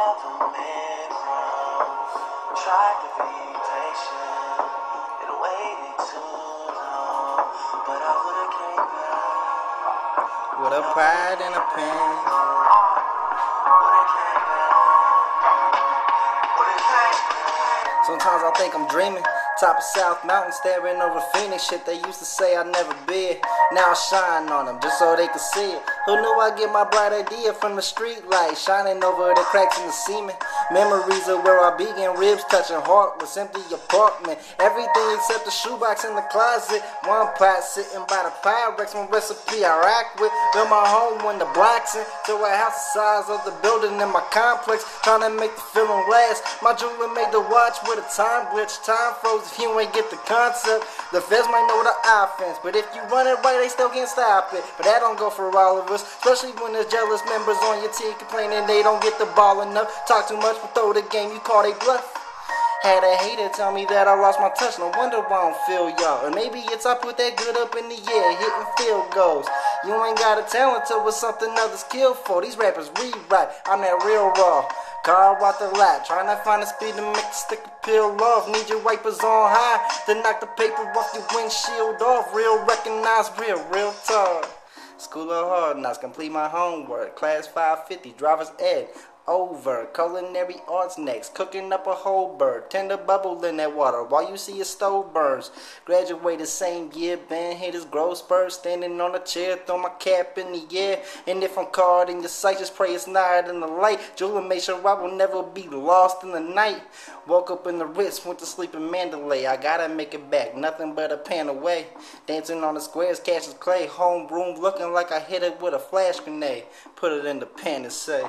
never made wrong. Tried to be patient and waited too long, but I would've came back. With a pride and a pain. Would've came back. Would've came back. Sometimes I think I'm dreaming. Top of South Mountain, staring over Phoenix. Shit they used to say I'd never be. Now I shine on them just so they could see it. Who knew I'd get my bright idea from the street light, shining over the cracks in the cement. Memories of where I began, ribs touching heart heartless, empty apartment. Everything except the shoebox in the closet. One pot sitting by the Pyrex, one recipe I rock with. Built my home when the blocks in, to a house the size of the building in my complex. Trying to make the feeling last. My jeweler made the watch with a time glitch. Time froze if you ain't get the concept. The feds might know the offense, but if you run it right, they still can't stop it. But that don't go for all of us, especially when there's jealous members on your team complaining they don't get the ball enough. Talk too much, but throw the game, you call they bluff. Had a hater tell me that I lost my touch, no wonder I don't feel y'all. Or maybe it's I put that good up in the air, hitting field goals. You ain't got a talent till it's something others kill for. These rappers rewrite, I'm that real raw. Car out the lot, trying to find a speed to make the sticker peel off. Need your wipers on high to knock the paper off your windshield off. Real recognize real, real talk. School of Hard Knocks, complete my homework. Class 550, driver's ed. Over, culinary arts next, cooking up a whole bird, tender bubble in that water while you see a stove burns. Graduated same year, band haters, growth spurs, standing on a chair, throw my cap in the air. And if I'm caught in your sight, just pray it's not in the light. Julia made sure I will never be lost in the night. Woke up in the Ritz, went to sleep in Mandalay. I gotta make it back, nothing but a pan away. Dancing on the squares, catching clay, home looking like I hit it with a flash grenade. Put it in the pan and say.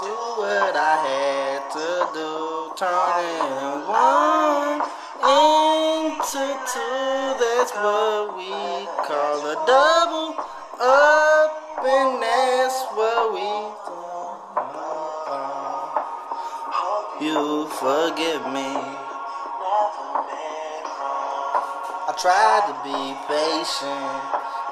Do what I had to do, turning one into two. That's what we call a double up, and that's what we do. You forgive me. I tried to be patient,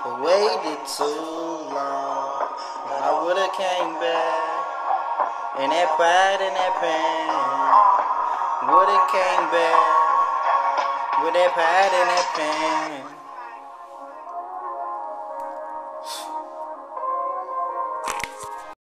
but waited too long. But I would've came back, and that pride and that pain would've came back with that pride and that pain.